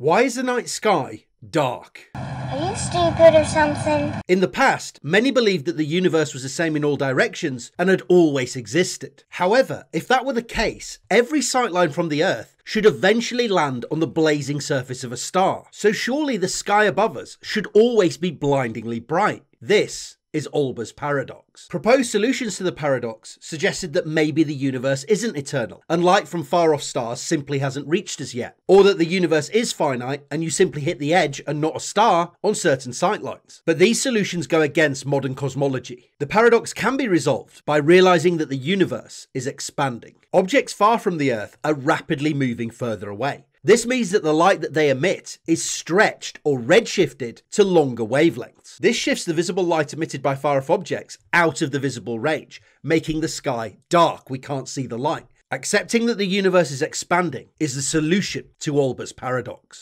Why is the night sky dark? Are you stupid or something? In the past, many believed that the universe was the same in all directions and had always existed. However, if that were the case, every sightline from the Earth should eventually land on the blazing surface of a star. So surely the sky above us should always be blindingly bright. This is Olbers' paradox. Proposed solutions to the paradox suggested that maybe the universe isn't eternal, and light from far off stars simply hasn't reached us yet, or that the universe is finite and you simply hit the edge and not a star on certain sightlines. But these solutions go against modern cosmology. The paradox can be resolved by realizing that the universe is expanding. Objects far from the Earth are rapidly moving further away. This means that the light that they emit is stretched or redshifted to longer wavelengths. This shifts the visible light emitted by far off objects out of the visible range, making the sky dark. We can't see the light. Accepting that the universe is expanding is the solution to Olbers' paradox.